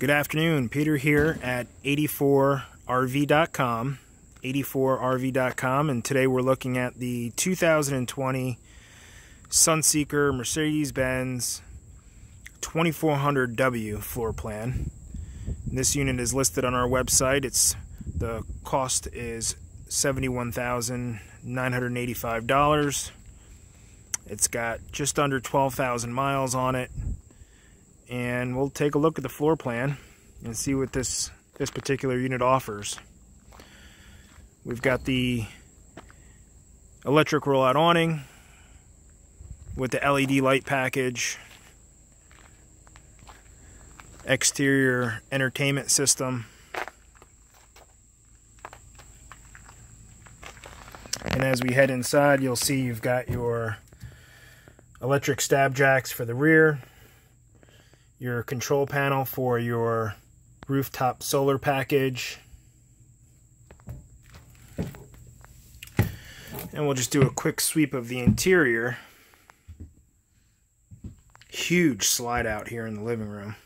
Good afternoon, Peter here at 84rv.com, 84rv.com, and today we're looking at the 2020 Sunseeker Mercedes-Benz 2400W floor plan. This unit is listed on our website. It's the cost is $71,985. It's got just under 12,000 miles on it and we'll take a look at the floor plan and see what this this particular unit offers. We've got the electric rollout awning with the LED light package, exterior entertainment system, and as we head inside you'll see you've got your electric stab jacks for the rear, your control panel for your rooftop solar package. And we'll just do a quick sweep of the interior. Huge slide out here in the living room.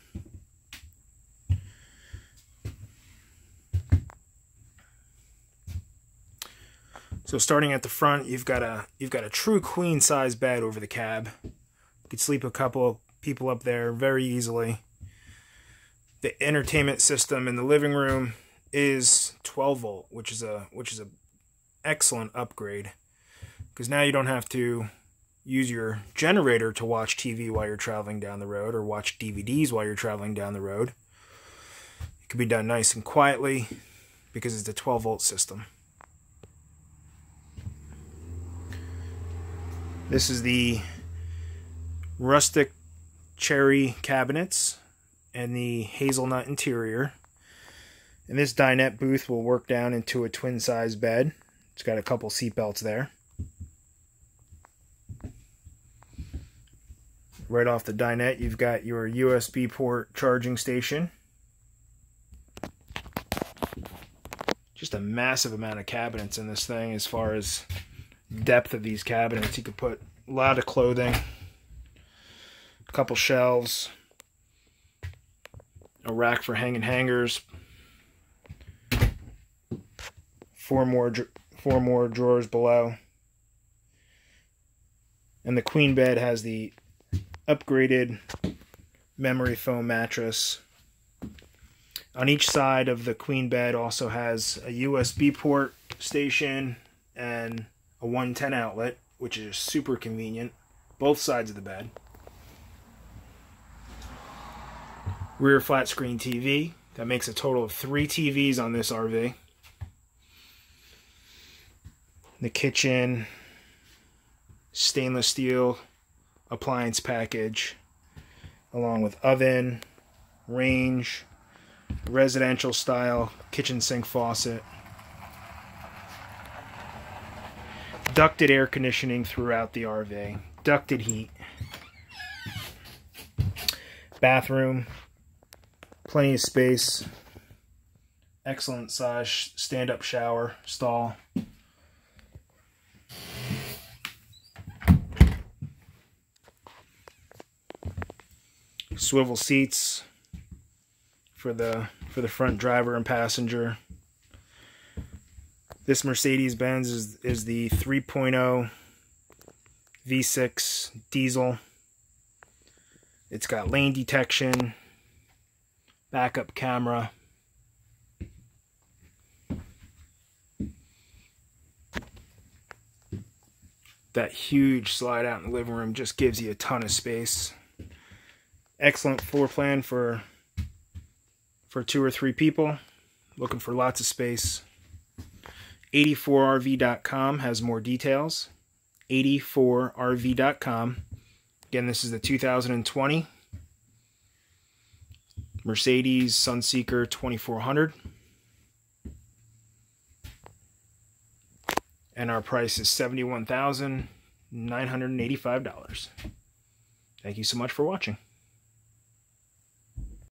So starting at the front, you've got a you've got a true queen size bed over the cab. You could sleep a couple people up there very easily. The entertainment system in the living room is 12 volt, which is a which is a excellent upgrade because now you don't have to use your generator to watch TV while you're traveling down the road or watch DVDs while you're traveling down the road. It can be done nice and quietly because it's a 12 volt system. This is the rustic cherry cabinets and the hazelnut interior. And this dinette booth will work down into a twin size bed. It's got a couple seat belts there. Right off the dinette, you've got your USB port charging station. Just a massive amount of cabinets in this thing as far as depth of these cabinets. You could put a lot of clothing couple shelves, a rack for hanging hangers, four more four more drawers below. And the queen bed has the upgraded memory foam mattress. On each side of the queen bed also has a USB port station and a 110 outlet, which is super convenient, both sides of the bed. Rear flat screen TV. That makes a total of three TVs on this RV. The kitchen, stainless steel appliance package, along with oven, range, residential style kitchen sink faucet, ducted air conditioning throughout the RV, ducted heat, bathroom, plenty of space. Excellent size stand-up shower stall. Swivel seats for the for the front driver and passenger. This Mercedes-Benz is, is the 3.0 V6 diesel. It's got lane detection, backup camera. That huge slide out in the living room just gives you a ton of space. Excellent floor plan for for two or three people looking for lots of space. 84rv.com has more details. 84rv.com. Again, this is the 2020 Mercedes Sunseeker 2400. And our price is $71,985. Thank you so much for watching.